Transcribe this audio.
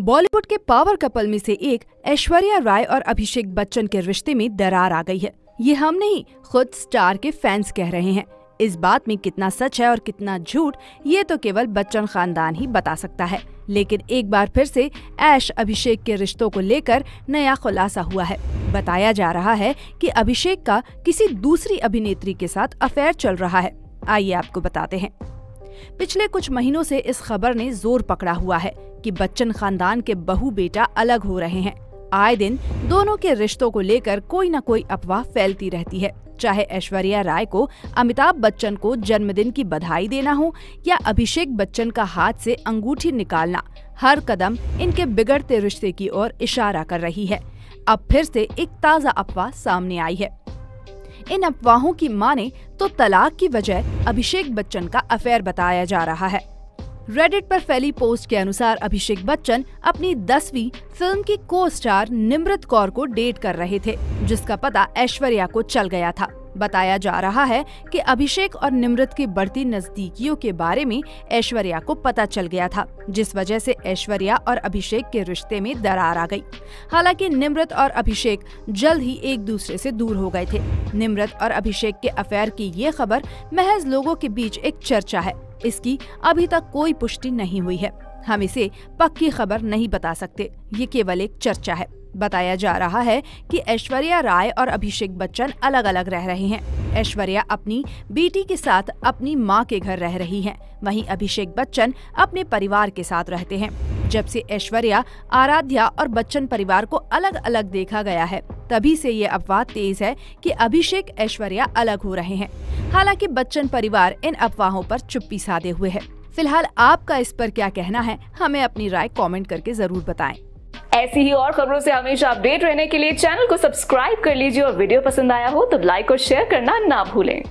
बॉलीवुड के power couple में से एक ऐश्वर्या राय और अभिषेक बच्चन के रिश्ते में दरार आ गई है। ये हम नहीं, खुद स्टार के फैंस कह रहे हैं। इस बात में कितना सच है और कितना झूठ, ये तो केवल बच्चन खानदान ही बता सकता है। लेकिन एक बार फिर से ऐश अभिषेक के रिश्तों को लेकर नया खुलासा हुआ है। बताया जा रहा है कि अभिषेक का किसी दूसरी अभिनेत्री के साथ अफेयर चल रहा है। आइए आपको बताते हैं। पिछले कुछ महीनों से इस खबर ने ज़ोर पकड़ा हुआ है कि बच्चन खानदान के बहू बेटा अलग हो रहे हैं। आए दिन दोनों के रिश्तों को लेकर कोई न कोई अफवाह फैलती रहती है। चाहे ऐश्वर्या राय को अमिताभ बच्चन को जन्मदिन की बधाई देना हो या अभिषेक बच्चन का हाथ से अंगूठी निकालना, हर कदम इनके बिगड़ते रिश्ते की ओर इशारा कर रही है। अब फिर से एक ताज़ा अफवाह सामने आई है। इन अफवाहों की माने तो तलाक की वजह अभिषेक बच्चन का अफेयर बताया जा रहा है। रेडिट पर फैली पोस्ट के अनुसार अभिषेक बच्चन अपनी दसवीं फ़िल्म की को स्टार निमृत कौर को डेट कर रहे थे, जिसका पता ऐश्वर्या को चल गया था। बताया जा रहा है कि अभिषेक और निमृत की बढ़ती नजदीकियों के बारे में ऐश्वर्या को पता चल गया था, जिस वजह से ऐश्वर्या और अभिषेक के रिश्ते में दरार आ गई। हालाँकि निमृत और अभिषेक जल्द ही एक दूसरे से दूर हो गए थे। निमृत और अभिषेक के अफेयर की ये खबर महज लोगों के बीच एक चर्चा है। इसकी अभी तक कोई पुष्टि नहीं हुई है। हम इसे पक्की खबर नहीं बता सकते। ये केवल एक चर्चा है। बताया जा रहा है कि ऐश्वर्या राय और अभिषेक बच्चन अलग अलग रह रहे हैं। ऐश्वर्या अपनी बेटी के साथ अपनी माँ के घर रह रही हैं, वहीं अभिषेक बच्चन अपने परिवार के साथ रहते हैं। जब से ऐश्वर्या आराध्या और बच्चन परिवार को अलग अलग देखा गया है तभी से ये अफवाह तेज है कि अभिषेक ऐश्वर्या अलग हो रहे हैं। हालाँकि बच्चन परिवार इन अफवाहों पर चुप्पी साधे हुए है। फ़िलहाल आपका इस पर क्या कहना है, हमें अपनी राय कॉमेंट करके ज़रूर बताएँ। ऐसी ही और खबरों से हमेशा अपडेट रहने के लिए चैनल को सब्सक्राइब कर लीजिए और वीडियो पसंद आया हो तो लाइक और शेयर करना ना भूलें